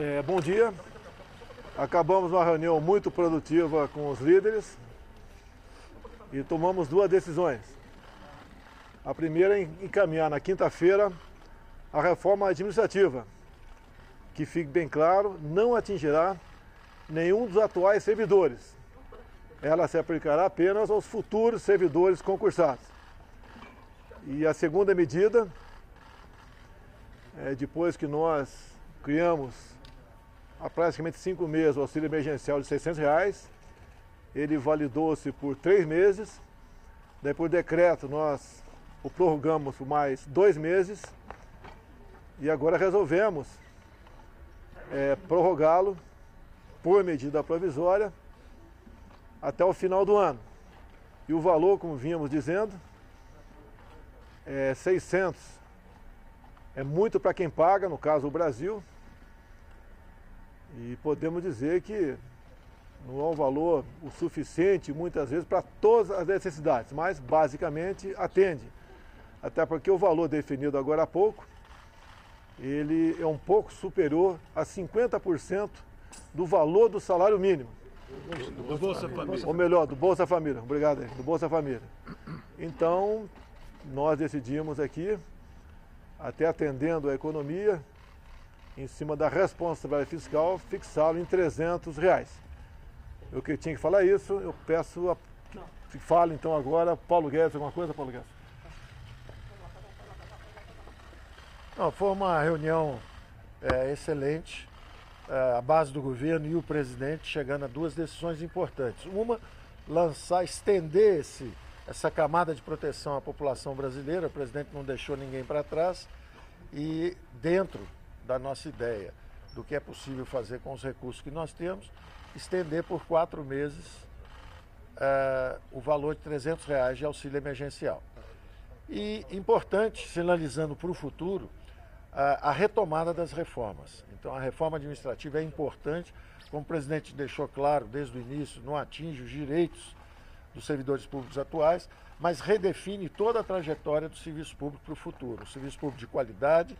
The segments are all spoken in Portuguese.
É, bom dia. Acabamos uma reunião muito produtiva com os líderes e tomamos duas decisões. A primeira é encaminhar na quinta-feira a reforma administrativa, que fique bem claro, não atingirá nenhum dos atuais servidores. Ela se aplicará apenas aos futuros servidores concursados. E a segunda medida é depois que nós criamos há praticamente cinco meses o auxílio emergencial de 600 reais. Ele validou-se por três meses. Daí, por decreto, nós o prorrogamos por mais dois meses. E agora resolvemos é, prorrogá-lo por medida provisória até o final do ano. E o valor, como vínhamos dizendo, é 600. É muito para quem paga, no caso o Brasil, e podemos dizer que não é um valor o suficiente, muitas vezes, para todas as necessidades, mas basicamente atende. Até porque o valor definido agora há pouco, ele é um pouco superior a 50% do valor do salário mínimo. Do Bolsa Família. Ou melhor, do Bolsa Família. Obrigado, do Bolsa Família. Então, nós decidimos aqui, até atendendo a economia, em cima da responsabilidade fiscal, fixá-lo em 300 reais. Eu que tinha que falar isso, eu peço a, que fale então agora, Paulo Guedes, alguma coisa, Paulo Guedes? Não, foi uma reunião é, excelente, é, a base do governo e o presidente chegando a duas decisões importantes. Uma, lançar, estender esse, essa camada de proteção à população brasileira, o presidente não deixou ninguém para trás, e dentro da nossa ideia do que é possível fazer com os recursos que nós temos, estender por quatro meses uh, o valor de 300 reais de auxílio emergencial. E importante, sinalizando para o futuro, uh, a retomada das reformas. Então, a reforma administrativa é importante, como o presidente deixou claro desde o início, não atinge os direitos dos servidores públicos atuais, mas redefine toda a trajetória do serviço público para o futuro. O serviço público de qualidade,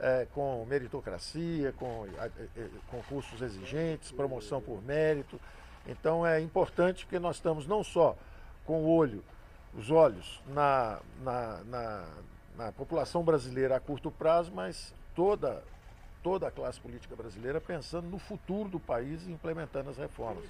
é, com meritocracia, com é, concursos exigentes, promoção por mérito. Então é importante porque nós estamos não só com o olho, os olhos na, na, na, na população brasileira a curto prazo, mas toda, toda a classe política brasileira pensando no futuro do país e implementando as reformas.